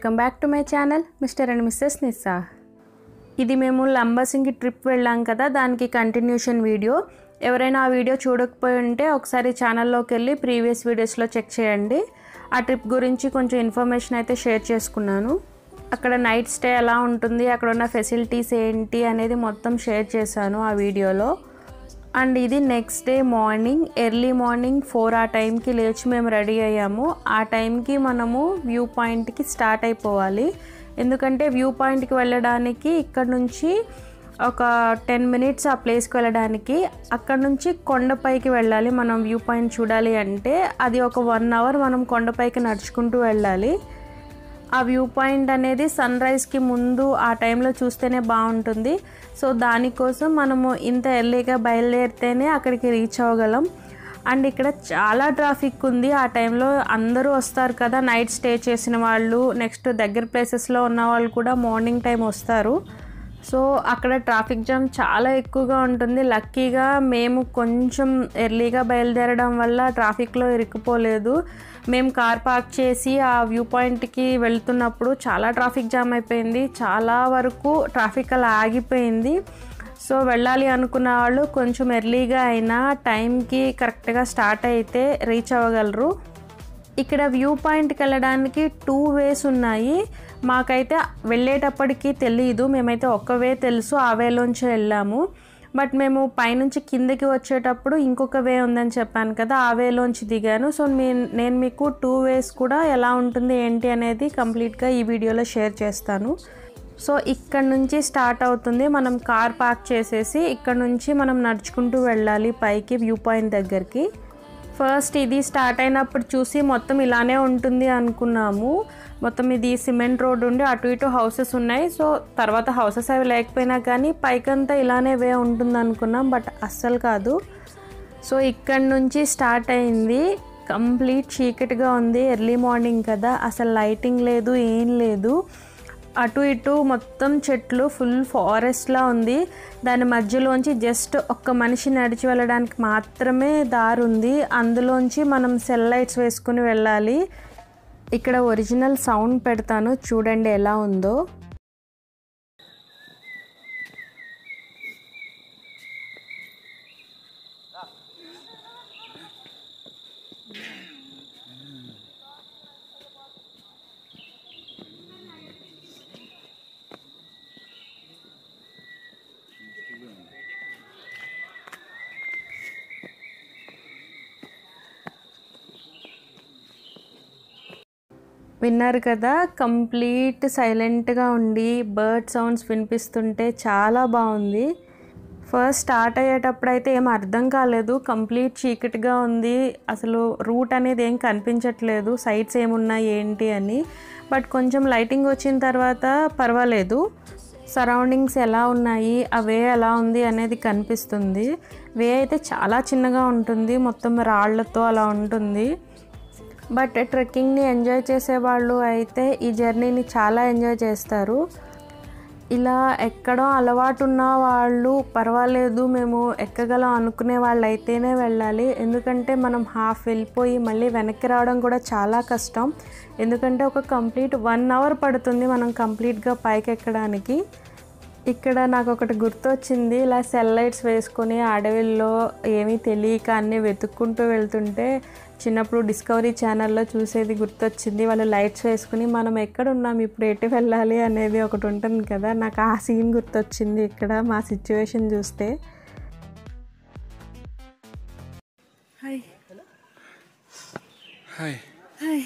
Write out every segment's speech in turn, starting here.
Welcome back to my channel mister and missus Nissa. ఇది మేము Lambasingi trip వెళ్ళాం కదా దానికి కంటిన్యూషన్ వీడియో. ఎవరైనా ఆ వీడియో చూడకపోయి ఉంటే ఒకసారి ఛానల్లోకి వెళ్ళి ప్రీవియస్ వీడియోస్లో చెక్ చేయండి. ఆ ట్రిప్ గురించి కొంచెం ఇన్ఫర్మేషన్ అయితే షేర్ చేసుకున్నాను. అక్కడ నైట్ స్టే ఎలా ఉంటుంది అక్కడ ఉన్న ఫెసిలిటీస్ ఏంటి అనేది మొత్తం షేర్ చేశాను ఆ వీడియోలో. అండ్ ఇది next day morning early morning four ఆ టైంకి లేచి మేము రెడీ అయ్యాము. ఆ టైంకి మనము వ్యూ పాయింట్కి స్టార్ట్ అయిపోవాలి. ఎందుకంటే వ్యూ పాయింట్కి వెళ్ళడానికి ఇక్కడ నుంచి ఒక టెన్ మినిట్స్ ఆ ప్లేస్కి వెళ్ళడానికి అక్కడ నుంచి కొండపైకి వెళ్ళాలి మనం వ్యూ పాయింట్ చూడాలి అంటే. అది ఒక వన్ అవర్ మనం కొండపైకి నడుచుకుంటూ వెళ్ళాలి. ఆ వ్యూ పాయింట్ అనేది సన్ రైజ్కి ముందు ఆ టైంలో చూస్తేనే బాగుంటుంది. సో దానికోసం మనము ఇంత ఎర్లీగా బయలుదేరితేనే అక్కడికి రీచ్ అవ్వగలం. అండ్ ఇక్కడ చాలా ట్రాఫిక్ ఉంది. ఆ టైంలో అందరూ వస్తారు కదా నైట్ స్టే చేసిన వాళ్ళు నెక్స్ట్ దగ్గర ప్లేసెస్లో ఉన్న వాళ్ళు కూడా మార్నింగ్ టైం వస్తారు. సో అక్కడ ట్రాఫిక్ జామ్ చాలా ఎక్కువగా ఉంటుంది. లక్కీగా మేము కొంచెం ఎర్లీగా బయలుదేరడం వల్ల ట్రాఫిక్లో ఇరుక్కుపోలేదు. మేము కార్ పార్క్ చేసి ఆ వ్యూ పాయింట్కి వెళ్తున్నప్పుడు చాలా ట్రాఫిక్ జామ్ అయిపోయింది. చాలా వరకు ట్రాఫిక్ అలా ఆగిపోయింది. సో వెళ్ళాలి అనుకున్న వాళ్ళు కొంచెం ఎర్లీగా అయినా టైంకి కరెక్ట్గా స్టార్ట్ అయితే రీచ్ అవ్వగలరు. ఇక్కడ వ్యూ పాయింట్కి వెళ్ళడానికి టూ వేస్ ఉన్నాయి. మాకైతే వెళ్ళేటప్పటికి తెలియదు మేమైతే ఒక్క వే తెలుసు. ఆ వేలోంచి వెళ్ళాము. బట్ మేము పైనుంచి కిందకి వచ్చేటప్పుడు ఇంకొక వే ఉందని చెప్పాను కదా ఆ వేలోంచి దిగాను. సో మీ నేను మీకు టూ వేస్ కూడా ఎలా ఉంటుంది ఏంటి అనేది కంప్లీట్గా ఈ వీడియోలో షేర్ చేస్తాను. సో ఇక్కడ నుంచి స్టార్ట్ అవుతుంది. మనం కార్ పార్క్ చేసేసి ఇక్కడ నుంచి మనం నడుచుకుంటూ వెళ్ళాలి పైకి వ్యూ పాయింట్ దగ్గరికి. ఫస్ట్ ఇది స్టార్ట్ అయినప్పుడు చూసి మొత్తం ఇలానే ఉంటుంది అనుకున్నాము. మొత్తం ఇది సిమెంట్ రోడ్ ఉండి అటు ఇటు హౌసెస్ ఉన్నాయి. సో తర్వాత హౌసెస్ అవి లేకపోయినా కానీ పైకంతా ఇలానే వే ఉంటుంది అనుకున్నాం. బట్ అస్సలు కాదు. సో ఇక్కడ నుంచి స్టార్ట్ అయింది. కంప్లీట్ చీకటిగా ఉంది. ఎర్లీ మార్నింగ్ కదా. అసలు లైటింగ్ లేదు ఏం లేదు. అటు ఇటు మొత్తం చెట్లు ఫుల్ ఫారెస్ట్లా ఉంది. దాని మధ్యలోంచి జస్ట్ ఒక్క మనిషి నడిచి వెళ్ళడానికి మాత్రమే దారి ఉంది. అందులోంచి మనం సెల్ లైట్స్ వేసుకుని వెళ్ళాలి. ఇక్కడ ఒరిజినల్ సౌండ్ పెడతాను. చూడండి ఎలా ఉందో. విన్నారు కదా కంప్లీట్ సైలెంట్గా ఉండి బర్డ్ సౌండ్స్ వినిపిస్తుంటే చాలా బాగుంది. ఫస్ట్ స్టార్ట్ అయ్యేటప్పుడు అయితే ఏం అర్థం కాలేదు కంప్లీట్ చీకటిగా ఉంది అసలు రూట్ అనేది ఏం కనిపించట్లేదు సైట్స్ ఏమున్నాయి ఏంటి అని. బట్ కొంచెం లైటింగ్ వచ్చిన తర్వాత పర్వాలేదు సరౌండింగ్స్ ఎలా ఉన్నాయి ఆ వే ఎలా ఉంది అనేది కనిపిస్తుంది. వే అయితే చాలా చిన్నగా ఉంటుంది మొత్తం రాళ్ళతో అలా ఉంటుంది. బట్ ట్రెక్కింగ్ని ఎంజాయ్ చేసే వాళ్ళు అయితే ఈ జర్నీని చాలా ఎంజాయ్ చేస్తారు. ఇలా ఎక్కడో అలవాటు ఉన్న వాళ్ళు పర్వాలేదు మేము ఎక్కగలం అనుకునే వాళ్ళు అయితేనే వెళ్ళాలి. ఎందుకంటే మనం హాఫ్ వెళ్ళిపోయి మళ్ళీ వెనక్కి రావడం కూడా చాలా కష్టం. ఎందుకంటే ఒక కంప్లీట్ వన్ అవర్ పడుతుంది మనం కంప్లీట్గా పైకి ఎక్కడానికి. ఇక్కడ నాకు ఒకటి గుర్తొచ్చింది ఇలా సెల్ లైట్స్ వేసుకొని అడవిల్లో ఏమీ తెలియక అన్నీ వెతుక్కుంటూ వెళ్తుంటే చిన్నప్పుడు డిస్కవరీ ఛానల్లో చూసేది గుర్తొచ్చింది. వాళ్ళు లైట్స్ వేసుకుని మనం ఎక్కడ ఉన్నాం ఇప్పుడు ఎటు వెళ్ళాలి అనేది ఒకటి ఉంటుంది కదా. నాకు ఆ సీన్ గుర్తొచ్చింది ఇక్కడ మా సిచ్యువేషన్ చూస్తే. హాయ్ హాయ్ హాయ్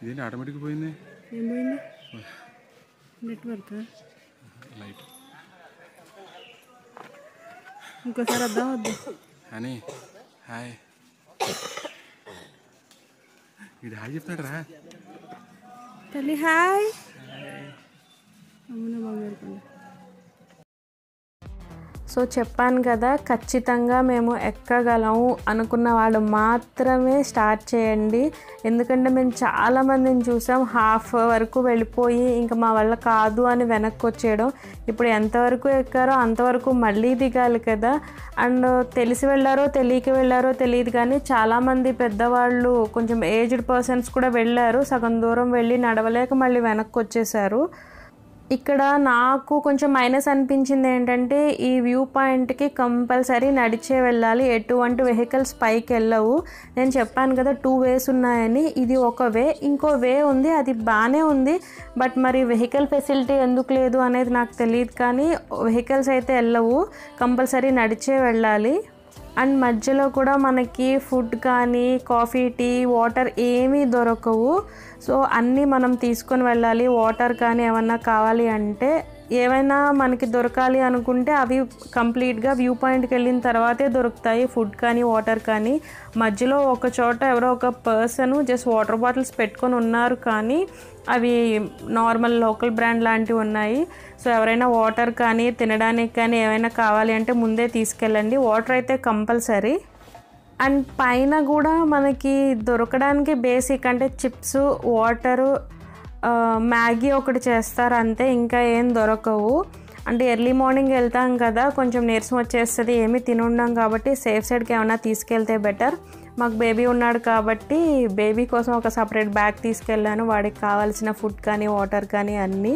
ఇదేంటి ఆటోమేటిక్ పోయింది? ఏమైంది నెట్వర్క్ లైట్ ఇంకోసారి వద్దాం వద్దా. అని హాయ్ ఇది హాయ్ చెప్తున్నాడు రా తల్లి హాయ్ అవునా బంగారు కొండ సో చెప్పాను కదా ఖచ్చితంగా మేము ఎక్కగలము అనుకున్న వాళ్ళు మాత్రమే స్టార్ట్ చేయండి. ఎందుకంటే మేము చాలామందిని చూసాం హాఫ్ వరకు వెళ్ళిపోయి ఇంకా మా వల్ల కాదు అని వెనక్కి వచ్చేయడం. ఇప్పుడు ఎంతవరకు ఎక్కారో అంతవరకు మళ్ళీ దిగాలి కదా. అండ్ తెలిసి వెళ్ళారో తెలియక వెళ్ళారో తెలియదు కానీ చాలామంది పెద్దవాళ్ళు కొంచెం ఏజ్డ్ పర్సన్స్ కూడా వెళ్ళారు. సగం దూరం వెళ్ళి నడవలేక మళ్ళీ వెనక్కి వచ్చేసారు. ఇక్కడ నాకు కొంచెం మైనస్ అనిపించింది ఏంటంటే ఈ వ్యూ పాయింట్కి కంపల్సరీ నడిచే వెళ్ళాలి. ఎటువంటి వెహికల్స్ పైకి వెళ్ళవు. నేను చెప్పాను కదా టూ వేస్ ఉన్నాయని. ఇది ఒక వే. ఇంకో వే ఉంది. అది బాగానే ఉంది. బట్ మరి వెహికల్ ఫెసిలిటీ ఎందుకు లేదు అనేది నాకు తెలియదు కానీ వెహికల్స్ అయితే వెళ్ళవు. కంపల్సరీ నడిచే వెళ్ళాలి. అండ్ మధ్యలో కూడా మనకి ఫుడ్ కానీ కాఫీ టీ వాటర్ ఏమీ దొరకవు. సో అన్నీ మనం తీసుకొని వెళ్ళాలి. వాటర్ కానీ ఏమన్నా కావాలి అంటే ఏవైనా మనకి దొరకాలి అనుకుంటే అవి కంప్లీట్గా వ్యూ పాయింట్కి వెళ్ళిన తర్వాతే దొరుకుతాయి. ఫుడ్ కానీ వాటర్ కానీ. మధ్యలో ఒక చోట ఎవరో ఒక పర్సన్ జస్ట్ వాటర్ బాటిల్స్ పెట్టుకొని ఉన్నారు కానీ అవి నార్మల్ లోకల్ బ్రాండ్ లాంటివి ఉన్నాయి. సో ఎవరైనా వాటర్ కానీ తినడానికి కానీ ఏమైనా కావాలి అంటే ముందే తీసుకెళ్ళండి. వాటర్ అయితే కంపల్సరీ. అండ్ పైన కూడా మనకి దొరకడానికి బేసిక్ అంటే చిప్స్ వాటరు మ్యాగీ ఒకటి చేస్తారు అంతే. ఇంకా ఏం దొరకవు. అంటే ఎర్లీ మార్నింగ్ వెళ్తాం కదా కొంచెం నీరసం వచ్చేస్తుంది ఏమీ తినుండం కాబట్టి సేఫ్ సైడ్కి ఏమైనా తీసుకెళ్తే బెటర్. మాకు బేబీ ఉన్నాడు కాబట్టి బేబీ కోసం ఒక సపరేట్ బ్యాగ్ తీసుకెళ్ళాను. వాడికి కావాల్సిన ఫుడ్ కానీ వాటర్ కానీ అన్నీ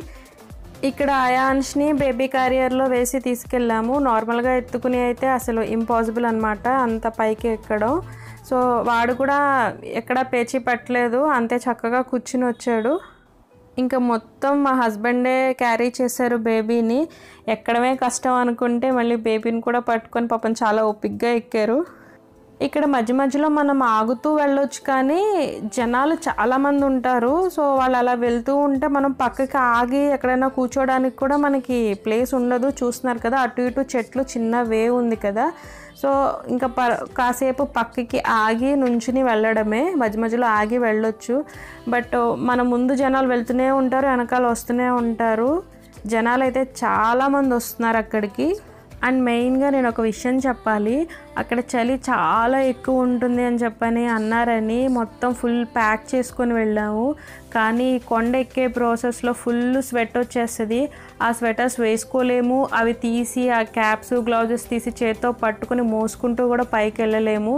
ఇక్కడ అయాన్ష్ని బేబీ క్యారియర్లో వేసి తీసుకెళ్ళాము. నార్మల్గా ఎత్తుకుని అయితే అసలు ఇంపాసిబుల్ అనమాట అంత పైకి ఎక్కడం. సో వాడు కూడా ఎక్కడ పేచి పట్టలేదు. అంతే చక్కగా కూర్చుని వచ్చాడు. ఇంకా మొత్తం మా హస్బెండే క్యారీ చేశారు బేబీని. ఎక్కడమే కష్టం అనుకుంటే మళ్ళీ బేబీని కూడా పట్టుకొని పాపం చాలా ఓపిక్గా ఎక్కారు. ఇక్కడ మధ్య మధ్యలో మనం ఆగుతూ వెళ్ళొచ్చు కానీ జనాలు చాలామంది ఉంటారు. సో వాళ్ళు అలా వెళ్తూ ఉంటే మనం పక్కకి ఆగి ఎక్కడైనా కూర్చోడానికి కూడా మనకి ప్లేస్ ఉండదు. చూస్తున్నారు కదా అటు ఇటు చెట్లు చిన్న వే ఉంది కదా. సో ఇంకా ప కాసేపు పక్కకి ఆగి నుంచుని వెళ్ళడమే మధ్య మధ్యలో ఆగి వెళ్ళొచ్చు. బట్ మన ముందు జనాలు వెళ్తూనే ఉంటారు వెనకాల వస్తూనే ఉంటారు. జనాలు అయితే చాలామంది వస్తున్నారు అక్కడికి. అండ్ మెయిన్గా నేను ఒక విషయం చెప్పాలి. అక్కడ చలి చాలా ఎక్కువ ఉంటుంది అని చెప్పని అన్నారని మొత్తం ఫుల్ ప్యాక్ చేసుకొని వెళ్ళాము. కానీ కొండ ఎక్కే ప్రాసెస్లో ఫుల్ స్వెట్ వచ్చేస్తుంది. ఆ స్వెటర్స్ వేసుకోలేము. అవి తీసి ఆ క్యాప్స్ గ్లౌజెస్ తీసి చేత్తో పట్టుకొని మోసుకుంటూ కూడా పైకి వెళ్ళలేము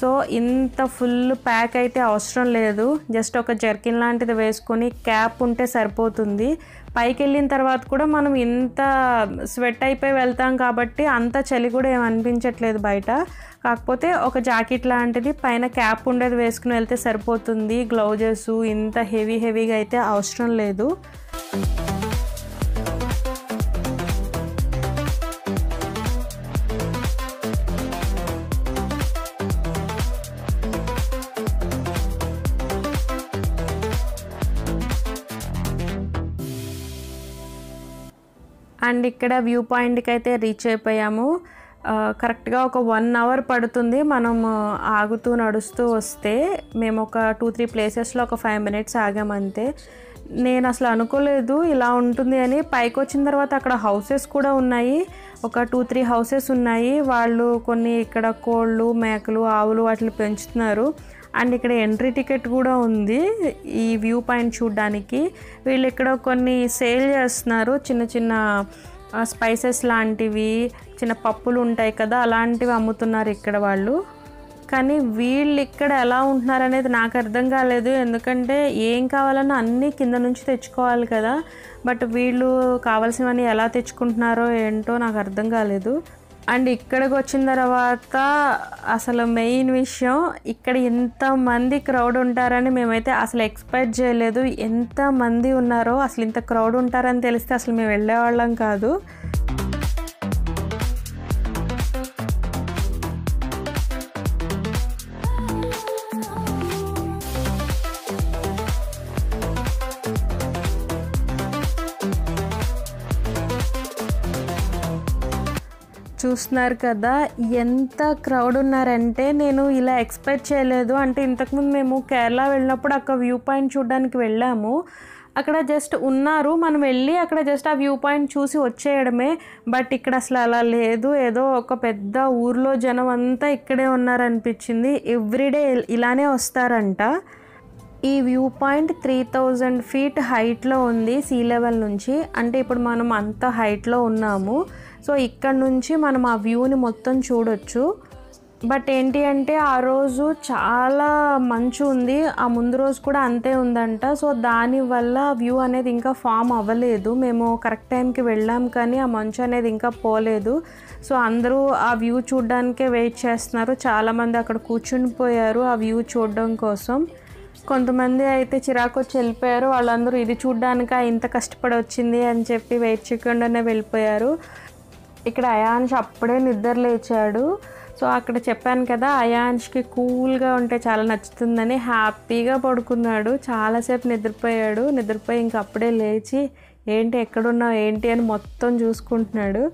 సో ఇంత ఫుల్ ప్యాక్ అయితే అవసరం లేదు. జస్ట్ ఒక జర్కిన్ లాంటిది వేసుకొని క్యాప్ ఉంటే సరిపోతుంది. పైకి వెళ్ళిన తర్వాత కూడా మనం ఇంత స్వెట్ అయిపోయి వెళ్తాం కాబట్టి అంత చలి కూడా ఏమనిపించట్లేదు బయట. కాకపోతే ఒక జాకెట్ లాంటిది పైన క్యాప్ ఉండేది వేసుకుని వెళ్తే సరిపోతుంది. గ్లౌజెస్ ఇంత హెవీ హెవీగా అయితే అవసరం లేదు. అండ్ ఇక్కడ వ్యూ పాయింట్కి అయితే రీచ్ అయిపోయాము. కరెక్ట్గా ఒక వన్ అవర్ పడుతుంది. మనం ఆగుతూ నడుస్తూ వస్తే మేము ఒక టూ త్రీ ప్లేసెస్లో ఒక ఫైవ్ మినిట్స్ ఆగామంతే నేను అసలు అనుకోలేదు ఇలా ఉంటుంది అని. పైకి వచ్చిన తర్వాత అక్కడ హౌసెస్ కూడా ఉన్నాయి. ఒక టూ త్రీ హౌసెస్ ఉన్నాయి. వాళ్ళు కొన్ని ఇక్కడ కోళ్ళు మేకలు ఆవులు వాటిని పెంచుతున్నారు. అండ్ ఇక్కడ ఎంట్రీ టికెట్ కూడా ఉంది ఈ వ్యూ పాయింట్ చూడడానికి. వీళ్ళు ఇక్కడ కొన్ని సేల్ చేస్తున్నారు. చిన్న చిన్న స్పైసెస్ లాంటివి చిన్న పప్పులు ఉంటాయి కదా అలాంటివి అమ్ముతున్నారు ఇక్కడ వాళ్ళు. కానీ వీళ్ళు ఇక్కడ ఎలా ఉంటున్నారు అనేది నాకు అర్థం కాలేదు. ఎందుకంటే ఏం కావాలన్నా అన్నీ కింద నుంచి తెచ్చుకోవాలి కదా. బట్ వీళ్ళు కావాల్సినవన్నీ ఎలా తెచ్చుకుంటున్నారో ఏంటో నాకు అర్థం కాలేదు. అండ్ ఇక్కడికి వచ్చిన తర్వాత అసలు మెయిన్ విషయం ఇక్కడ ఎంతమంది క్రౌడ్ ఉంటారని మేమైతే అసలు ఎక్స్పెక్ట్ చేయలేదు. ఎంతమంది ఉన్నారో అసలు ఇంత క్రౌడ్ ఉంటారని తెలిస్తే అసలు మేము వెళ్ళేవాళ్ళం కాదు. చూస్తున్నారు కదా ఎంత క్రౌడ్ ఉన్నారంటే నేను ఇలా ఎక్స్పెక్ట్ చేయలేదు. అంటే ఇంతకుముందు మేము కేరళ వెళ్ళినప్పుడు అక్కడ వ్యూ పాయింట్ చూడడానికి వెళ్ళాము. అక్కడ జస్ట్ ఉన్నారు. మనం వెళ్ళి అక్కడ జస్ట్ ఆ వ్యూ పాయింట్ చూసి వచ్చేయడమే. బట్ ఇక్కడ అసలు అలా లేదు. ఏదో ఒక పెద్ద ఊర్లో జనం అంతా ఇక్కడే ఉన్నారనిపించింది. ఎవ్రీడే ఇలానే వస్తారంట. ఈ view point three thousand feet హైట్లో ఉంది సీ లెవెల్ నుంచి. అంటే ఇప్పుడు మనం అంత హైట్లో ఉన్నాము. సో ఇక్కడ నుంచి మనం ఆ వ్యూని మొత్తం చూడొచ్చు. బట్ ఏంటి అంటే ఆ రోజు చాలా మంచు ఉంది. ఆ ముందు రోజు కూడా అంతే ఉందంట. సో దానివల్ల వ్యూ అనేది ఇంకా ఫామ్ అవ్వలేదు. మేము కరెక్ట్ టైంకి వెళ్ళాం కానీ ఆ మంచు అనేది ఇంకా పోలేదు. సో అందరూ ఆ వ్యూ చూడడానికే వెయిట్ చేస్తున్నారు. చాలామంది అక్కడ కూర్చుని పోయారు ఆ వ్యూ చూడడం కోసం. కొంతమంది అయితే చిరాకు వచ్చి వెళ్ళిపోయారు. వాళ్ళందరూ ఇది చూడ్డానిక ఇంత కష్టపడి వచ్చింది అని చెప్పి వెయిట్ చేయకుండానే వెళ్ళిపోయారు. ఇక్కడ అయాన్ష్ అప్పుడే నిద్ర లేచాడు. సో అక్కడ చెప్పాను కదా అయాన్ష్కి కూల్గా ఉంటే చాలా నచ్చుతుందని హ్యాపీగా పడుకున్నాడు. చాలాసేపు నిద్రపోయాడు. నిద్రపోయి ఇంక అప్పుడే లేచి ఏంటి ఎక్కడున్నావు ఏంటి అని మొత్తం చూసుకుంటున్నాడు.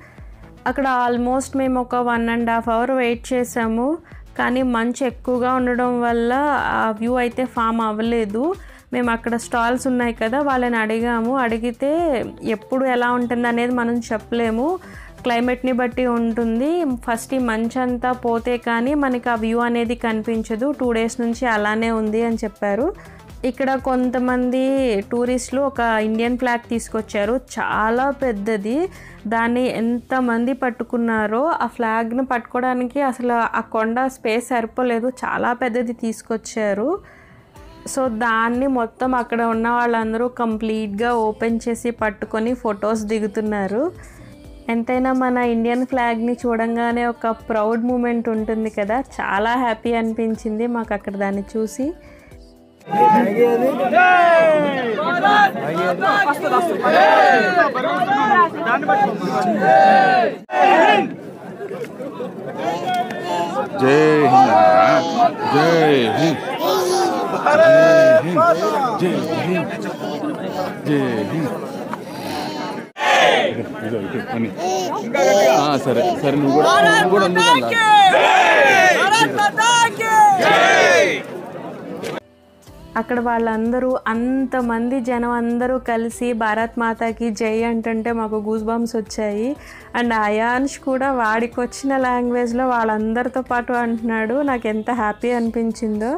అక్కడ ఆల్మోస్ట్ మేము ఒక one and half hour wait చేసాము. కానీ మంచు ఎక్కువగా ఉండడం వల్ల ఆ వ్యూ అయితే ఫామ్ అవ్వలేదు. మేము అక్కడ స్టాల్స్ ఉన్నాయి కదా వాళ్ళని అడిగాము. అడిగితే ఎప్పుడు ఎలా ఉంటుంది అనేది మనం చెప్పలేము. క్లైమేట్ని బట్టి ఉంటుంది. ఫస్ట్ ఈ మంచు అంతా పోతే కానీ మనకి ఆ వ్యూ అనేది కనిపించదు. టూ డేస్ నుంచి అలానే ఉంది అని చెప్పారు. ఇక్కడ కొంతమంది టూరిస్టులు ఒక ఇండియన్ ఫ్లాగ్ తీసుకొచ్చారు. చాలా పెద్దది. దాన్ని ఎంతమంది పట్టుకున్నారో ఆ ఫ్లాగ్ను పట్టుకోవడానికి అసలు ఆ కొండ స్పేస్ సరిపోలేదు. చాలా పెద్దది తీసుకొచ్చారు. సో దాన్ని మొత్తం అక్కడ ఉన్న వాళ్ళందరూ కంప్లీట్గా ఓపెన్ చేసి పట్టుకొని ఫొటోస్ దిగుతున్నారు. ఎంతైనా మన ఇండియన్ ఫ్లాగ్ని చూడంగానే ఒక ప్రౌడ్ మూమెంట్ ఉంటుంది కదా. చాలా హ్యాపీ అనిపించింది మాకు అక్కడ దాన్ని చూసి. జై హింద్. జై హింద్. జై హింద్. జై హింద్. సరే సరే నువ్వు కూడా నువ్వు కూడా అందుకు అక్కడ వాళ్ళందరూ అంతమంది జనం అందరూ కలిసి భారత్ మాతాకి జై అంటుంటే మాకు గూస్ బాంబ్స్ వచ్చాయి. అండ్ అయాన్ష్ కూడా వాడికి వచ్చిన లాంగ్వేజ్లో వాళ్ళందరితో పాటు అంటున్నాడు. నాకు ఎంత హ్యాపీ అనిపించిందో.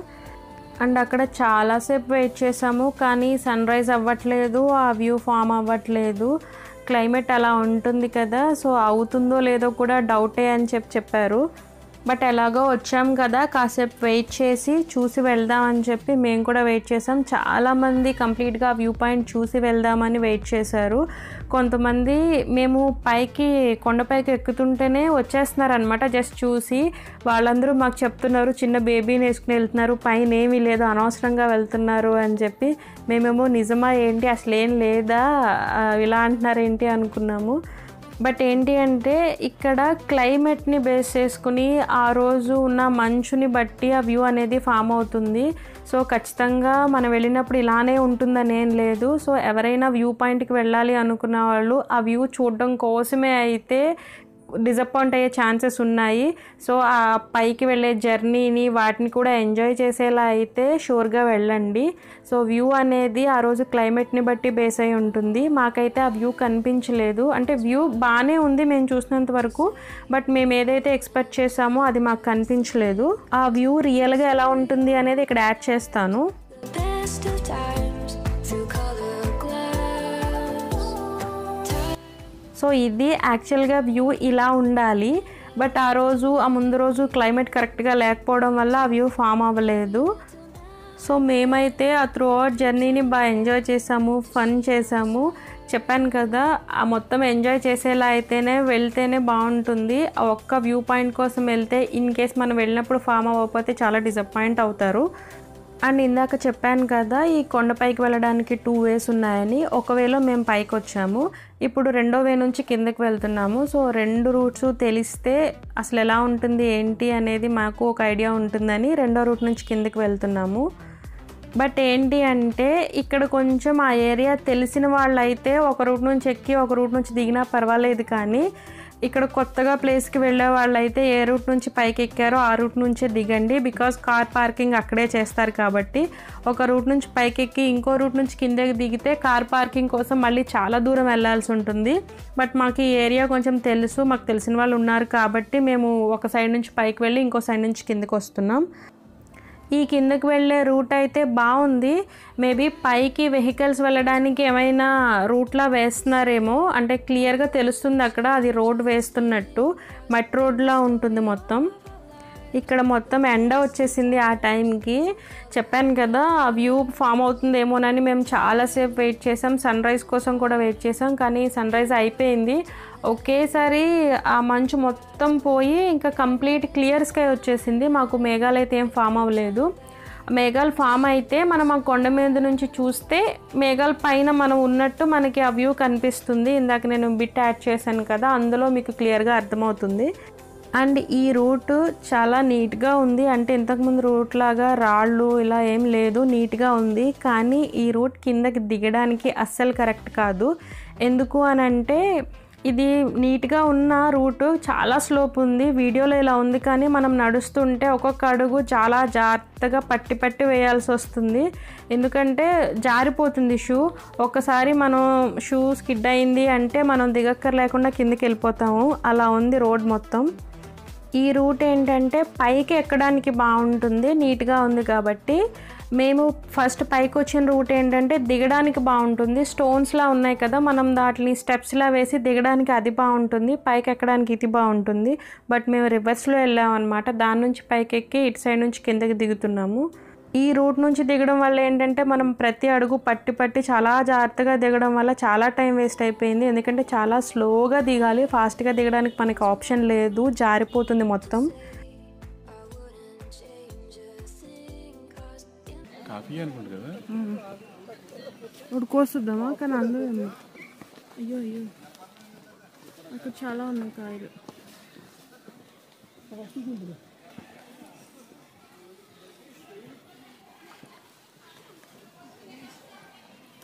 అండ్ అక్కడ చాలాసేపు వెయిట్ చేసాము కానీ సన్ రైజ్ అవ్వట్లేదు ఆ వ్యూ ఫామ్ అవ్వట్లేదు. క్లైమేట్ అలా ఉంటుంది కదా సో అవుతుందో లేదో కూడా డౌటే అని చెప్పి చెప్పారు. బట్ ఎలాగో వచ్చాం కదా కాసేపు వెయిట్ చేసి చూసి వెళ్దాం అని చెప్పి మేము కూడా వెయిట్ చేసాం. చాలామంది కంప్లీట్గా వ్యూ పాయింట్ చూసి వెళ్దామని వెయిట్ చేశారు. కొంతమంది మేము పైకి కొండపైకి ఎక్కుతుంటేనే వచ్చేస్తున్నారనమాట జస్ట్ చూసి. వాళ్ళందరూ మాకు చెప్తున్నారు చిన్న బేబీని వేసుకుని వెళ్తున్నారు పైన ఏమీ లేదు అనవసరంగా వెళ్తున్నారు అని చెప్పి. మేమేమో నిజమా ఏంటి? అసలు ఏం లేదా ఇలా అంటున్నారు ఏంటి అనుకున్నాము. బట్ ఏంటి అంటే ఇక్కడ క్లైమేట్ని బేస్ చేసుకుని ఆ రోజు ఉన్న మంచుని బట్టి ఆ వ్యూ అనేది ఫామ్ అవుతుంది. సో ఖచ్చితంగా మనం వెళ్ళినప్పుడు ఇలానే ఉంటుందని ఏం లేదు. సో ఎవరైనా వ్యూ పాయింట్కి వెళ్ళాలి అనుకున్న వాళ్ళు ఆ వ్యూ చూడడం కోసమే అయితే డిసప్పాయింట్ అయ్యే ఛాన్సెస్ ఉన్నాయి. సో ఆ పైకి వెళ్ళే జర్నీని వాటిని కూడా ఎంజాయ్ చేసేలా అయితే షూర్గా వెళ్ళండి. సో వ్యూ అనేది ఆ రోజు క్లైమేట్ని బట్టి బేస్ అయి ఉంటుంది. మాకైతే ఆ వ్యూ కనిపించలేదు. అంటే వ్యూ బాగానే ఉంది మేము చూసినంత వరకు బట్ మేము ఏదైతే ఎక్స్పెక్ట్ చేసామో అది మాకు కనిపించలేదు. ఆ వ్యూ రియల్గా ఎలా ఉంటుంది అనేది ఇక్కడ యాడ్ చేస్తాను. సో ఇది యాక్చువల్గా వ్యూ ఇలా ఉండాలి. బట్ ఆ రోజు ఆ ముందు రోజు క్లైమేట్ కరెక్ట్గా లేకపోవడం వల్ల ఆ వ్యూ ఫామ్ అవ్వలేదు. సో మేమైతే ఆ త్రూ అవుట్ జర్నీని బాగా ఎంజాయ్ చేసాము ఫన్ చేసాము. చెప్పాను కదా ఆ మొత్తం ఎంజాయ్ చేసేలా అయితేనే వెళ్తేనే బాగుంటుంది. ఆ ఒక్క వ్యూ పాయింట్ కోసం వెళ్తే ఇన్ కేస్ మనం వెళ్ళినప్పుడు ఫామ్ అవ్వకపోతే చాలా డిసప్పాయింట్ అవుతారు. అండ్ ఇందాక చెప్పాను కదా ఈ కొండపైకి వెళ్ళడానికి టూ వేస్ ఉన్నాయని. ఒకవేళ మేము పైకి వచ్చాము ఇప్పుడు రెండో వే నుంచి కిందకి వెళ్తున్నాము. సో రెండు రూట్స్ తెలిస్తే అసలు ఎలా ఉంటుంది ఏంటి అనేది మాకు ఒక ఐడియా ఉంటుందని రెండో రూట్ నుంచి కిందకి వెళ్తున్నాము. బట్ ఏంటి అంటే ఇక్కడ కొంచెం ఆ ఏరియా తెలిసిన వాళ్ళు అయితే ఒక రూట్ నుంచి ఎక్కి ఒక రూట్ నుంచి దిగినా పర్వాలేదు కానీ ఇక్కడ కొత్తగా ప్లేస్కి వెళ్ళే వాళ్ళైతే ఏ రూట్ నుంచి పైకి ఎక్కారో ఆ రూట్ నుంచే దిగండి. బికాస్ కార్ పార్కింగ్ అక్కడే చేస్తారు కాబట్టి ఒక రూట్ నుంచి పైకి ఎక్కి ఇంకో రూట్ నుంచి కిందకి దిగితే కార్ పార్కింగ్ కోసం మళ్ళీ చాలా దూరం వెళ్ళాల్సి ఉంటుంది. బట్ మాకు ఈ ఏరియా కొంచెం తెలుసు మాకు తెలిసిన వాళ్ళు ఉన్నారు కాబట్టి మేము ఒక సైడ్ నుంచి పైకి వెళ్ళి ఇంకో సైడ్ నుంచి కిందకి వస్తున్నాం. ఈ కిందకి వెళ్ళే రూట్ అయితే బాగుంది. మేబీ పైకి వెహికల్స్ వెళ్ళడానికి ఏమైనా రూట్లా వేస్తున్నారేమో. అంటే క్లియర్గా తెలుస్తుంది అక్కడ. అది రోడ్ వేస్తున్నట్టు. మట్ రోడ్లా ఉంటుంది మొత్తం. ఇక్కడ మొత్తం ఎండ వచ్చేసింది ఆ టైంకి. చెప్పాను కదా ఆ వ్యూ ఫామ్ అవుతుందేమోనని మేము చాలాసేపు వెయిట్ చేసాం. సన్ రైజ్ కోసం కూడా వెయిట్ చేసాం కానీ సన్ రైజ్ అయిపోయింది. ఒకేసారి ఆ మంచు మొత్తం పోయి ఇంకా కంప్లీట్ క్లియర్ స్కై వచ్చేసింది. మాకు మేఘాలు అయితే ఏం ఫామ్ అవ్వలేదు. మేఘాలు ఫామ్ అయితే మనం ఆ కొండ మీద నుంచి చూస్తే మేఘాల పైన మనం ఉన్నట్టు మనకి ఆ వ్యూ కనిపిస్తుంది. ఇందాక నేను బిట్ యాడ్ చేశాను కదా అందులో మీకు క్లియర్గా అర్థమవుతుంది. అండ్ ఈ రూట్ చాలా నీట్గా ఉంది. అంటే ఇంతకుముందు రూట్ లాగా రాళ్ళు ఇలా ఏం లేదు నీట్గా ఉంది. కానీ ఈ రూట్ కిందకి దిగడానికి అస్సలు కరెక్ట్ కాదు. ఎందుకు అని అంటే ఇది నీట్గా ఉన్న రూట్ చాలా స్లోప్ ఉంది. వీడియోలో ఇలా ఉంది కానీ మనం నడుస్తుంటే ఒక్కొక్క అడుగు చాలా జాగ్రత్తగా పట్టి పట్టి వేయాల్సి వస్తుంది. ఎందుకంటే జారిపోతుంది షూ. ఒక్కసారి మనం షూ స్కిడ్ అయింది అంటే మనం దిగక్కర్ లేకుండా కిందకి వెళ్ళిపోతాము. అలా ఉంది రోడ్ మొత్తం. ఈ రూట్ ఏంటంటే పైకి ఎక్కడానికి బాగుంటుంది నీట్గా ఉంది కాబట్టి. మేము ఫస్ట్ పైకి వచ్చిన రూట్ ఏంటంటే దిగడానికి బాగుంటుంది. స్టోన్స్లా ఉన్నాయి కదా మనం దాటిని స్టెప్స్లా వేసి దిగడానికి అది బాగుంటుంది. పైకి ఎక్కడానికి ఇది బాగుంటుంది. బట్ మేము రివర్స్లో వెళ్ళామన్నమాట. దాని నుంచి పైకి ఎక్కి ఇటు సైడ్ నుంచి కిందకి దిగుతున్నాము. ఈ రూట్ నుంచి దిగడం వల్ల ఏంటంటే మనం ప్రతి అడుగు పట్టి పట్టి చాలా జాగ్రత్తగా దిగడం వల్ల చాలా టైం వేస్ట్ అయిపోయింది. ఎందుకంటే చాలా స్లోగా దిగాలి. ఫాస్ట్గా దిగడానికి మనకి ఆప్షన్ లేదు. జారిపోతుంది మొత్తం. కాఫీ అనుకుంటు కదా? ఉడుకొస్తుందామా కానీ అందులో అయ్యో అయ్యో. అక్కడ చాలా ఉన్నాయి కాయలు.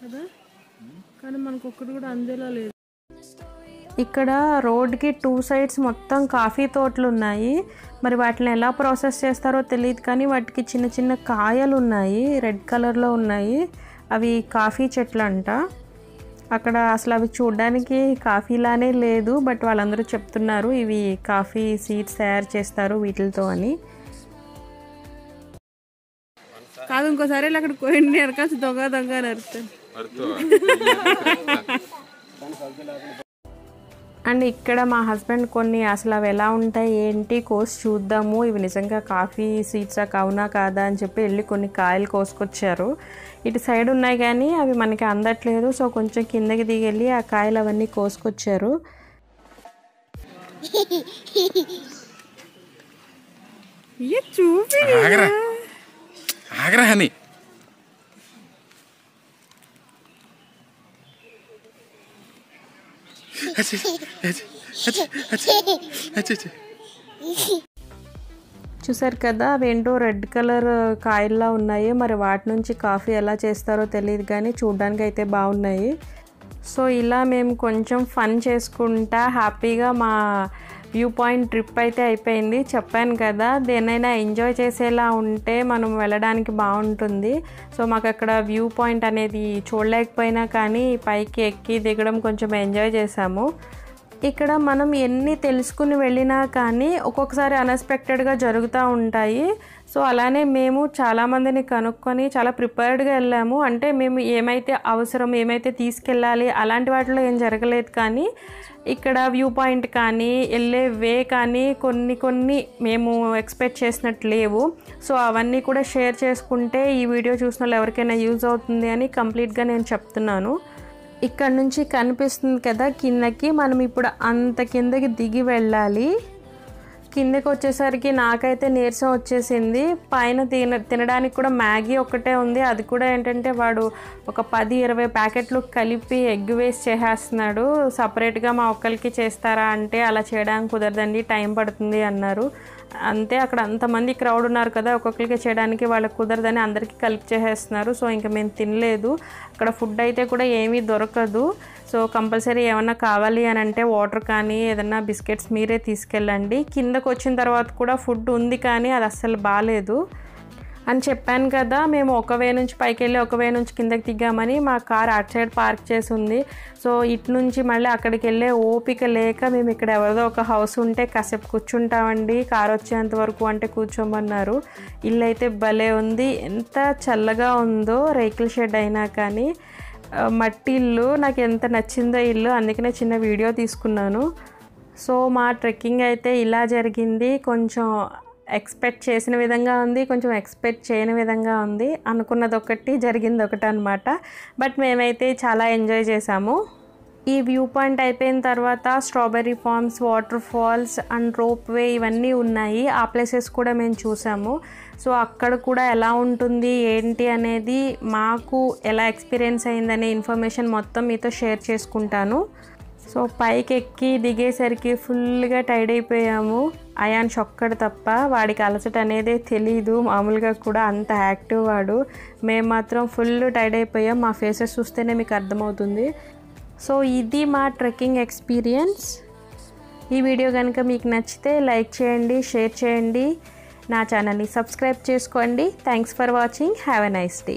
కదా? కానీ మనకు ఒక్కటి కూడా అందేలా లేదు. ఇక్కడ రోడ్కి టూ సైడ్స్ మొత్తం కాఫీ తోటలు ఉన్నాయి మరి వాటిని ఎలా ప్రాసెస్ చేస్తారో తెలియదు కానీ వాటికి చిన్న చిన్న కాయలు ఉన్నాయి రెడ్ కలర్లో ఉన్నాయి. అవి కాఫీ చెట్లు అంట అక్కడ అసలు అవి చూడడానికి కాఫీలానే లేదు. బట్ వాళ్ళందరూ చెప్తున్నారు ఇవి కాఫీ సీడ్స్ తయారు చేస్తారు వీటితో అని. కాదు ఇంకోసారి అక్కడ కోయండి వెనకాల దొంగ దొంగ అని అండ్ ఇక్కడ మా హస్బెండ్ కొన్ని అసలు అవి ఎలా ఉంటాయి ఏంటి కోసి చూద్దాము. ఇవి నిజంగా కాఫీ సీడ్సా కావునా కాదా అని చెప్పి వెళ్ళి కొన్ని కాయలు కోసుకొచ్చారు. ఇటు సైడ్ ఉన్నాయి కానీ అవి మనకి అందట్లేదు. సో కొంచెం కిందకి దిగి వెళ్ళి ఆ కాయలు అవన్నీ కోసుకొచ్చారు. చూపి. ఆగరా చూసారు కదా అవేంటో రెడ్ కలర్ కాయల్లా ఉన్నాయి. మరి వాటి నుంచి కాఫీ ఎలా చేస్తారో తెలియదు కానీ చూడడానికి అయితే బాగున్నాయి. సో ఇలా మేము కొంచెం ఫన్ చేసుకుంటా హ్యాపీగా మా వ్యూ పాయింట్ ట్రిప్ అయితే అయిపోయింది. చెప్పాను కదా దేనైనా ఎంజాయ్ చేసేలా ఉంటే మనం వెళ్ళడానికి బాగుంటుంది. సో మాకు అక్కడ వ్యూ పాయింట్ అనేది చూడలేకపోయినా కానీ పైకి ఎక్కి దిగడం కొంచెం ఎంజాయ్ చేసాము ఇక్కడ మనం ఎన్ని తెలుసుకుని వెళ్ళినా కానీ ఒక్కొక్కసారి అన్ఎక్స్పెక్టెడ్గా జరుగుతూ ఉంటాయి. సో అలానే మేము చాలామందిని కనుక్కొని చాలా ప్రిపేర్డ్గా వెళ్ళాము. అంటే మేము ఏమైతే అవసరం ఏమైతే తీసుకెళ్ళాలి అలాంటి వాటిలో ఏం జరగలేదు కానీ ఇక్కడ వ్యూ పాయింట్ కానీ వెళ్ళే వే కానీ కొన్ని కొన్ని మేము ఎక్స్పెక్ట్ చేసినట్టు లేవు. సో అవన్నీ కూడా షేర్ చేసుకుంటే ఈ వీడియో చూసిన వాళ్ళు ఎవరికైనా యూజ్ అవుతుంది అని కంప్లీట్గా నేను చెప్తున్నాను. ఇక్కడ నుంచి కనిపిస్తుంది కదా కిందకి మనం ఇప్పుడు అంత కిందకి దిగి వెళ్ళాలి. కిందకి వచ్చేసరికి నాకైతే నీరసం వచ్చేసింది. పైన తిన తినడానికి కూడా మ్యాగీ ఒక్కటే ఉంది. అది కూడా ఏంటంటే వాడు ఒక పది ఇరవై ప్యాకెట్లు కలిపి ఎగ్ వేస్ట్ చేసేస్తున్నాడు. సపరేట్గా మా ఒక్కరికి చేస్తారా అంటే అలా చేయడానికి కుదరదండి. టైం పడుతుంది అన్నారు. అంతే అక్కడ అంతమంది క్రౌడ్ ఉన్నారు కదా ఒక్కొక్కరికి చేయడానికి వాళ్ళకి కుదరదని అందరికీ కలిపి చేసేస్తున్నారు. సో ఇంకా మేము తినలేదు. అక్కడ ఫుడ్ అయితే కూడా ఏమీ దొరకదు. సో కంపల్సరీ ఏమన్నా కావాలి అని అంటే వాటర్ కానీ ఏదన్నా బిస్కెట్స్ మీరే తీసుకెళ్ళండి. కిందకు వచ్చిన తర్వాత కూడా ఫుడ్ ఉంది కానీ అది అస్సలు బాగాలేదు అని చెప్పాను కదా మేము ఒక వే నుంచి పైకి వెళ్ళి ఒక వే నుంచి కిందకి దిగామని మా కార్ అటు సైడ్ పార్క్ చేసి ఉంది. సో ఇటు నుంచి మళ్ళీ అక్కడికి వెళ్ళే ఓపిక లేక మేము ఇక్కడ ఎవరిదో ఒక హౌస్ ఉంటే కాసేపు కూర్చుంటామండి. కార్ వచ్చేంత వరకు అంటే కూర్చోమన్నారు. ఇల్లు అయితే భలే ఉంది. ఎంత చల్లగా ఉందో రేకుల షెడ్ అయినా కానీ. మట్టి ఇల్లు నాకు ఎంత నచ్చిందో ఇల్లు అందుకనే చిన్న వీడియో తీసుకున్నాను. సో మా ట్రెక్కింగ్ అయితే ఇలా జరిగింది. కొంచెం ఎక్స్పెక్ట్ చేసిన విధంగా ఉంది కొంచెం ఎక్స్పెక్ట్ చేయని విధంగా ఉంది అనుకున్నది ఒకటి జరిగింది ఒకటి అనమాట బట్ మేమైతే చాలా ఎంజాయ్ చేసాము ఈ వ్యూ పాయింట్ అయిపోయిన తర్వాత strawberry farms water falls and rope way ఇవన్నీ ఉన్నాయి. ఆ ప్లేసెస్ కూడా మేము చూసాము సో అక్కడ కూడా ఎలా ఉంటుంది ఏంటి అనేది మాకు ఎలా ఎక్స్పీరియన్స్ అయిందనే ఇన్ఫర్మేషన్ మొత్తం మీతో షేర్ చేసుకుంటాను. సో పైకి ఎక్కి దిగేసరికి ఫుల్గా టైర్డ్ అయిపోయాము. అయాన్ షొక్కడు తప్ప వాడికి అలసట అనేదే తెలీదు. మామూలుగా కూడా అంత యాక్టివ్ వాడు. మేము మాత్రం ఫుల్ టైర్డ్ అయిపోయాం. మా ఫేసెస్ చూస్తేనే మీకు అర్థమవుతుంది. సో ఇది మా ట్రెక్కింగ్ ఎక్స్పీరియన్స్. ఈ వీడియో కనుక మీకు నచ్చితే లైక్ చేయండి షేర్ చేయండి. నా ఛానల్ని సబ్స్క్రైబ్ చేసుకోండి. Thanks for watching. Have a nice day.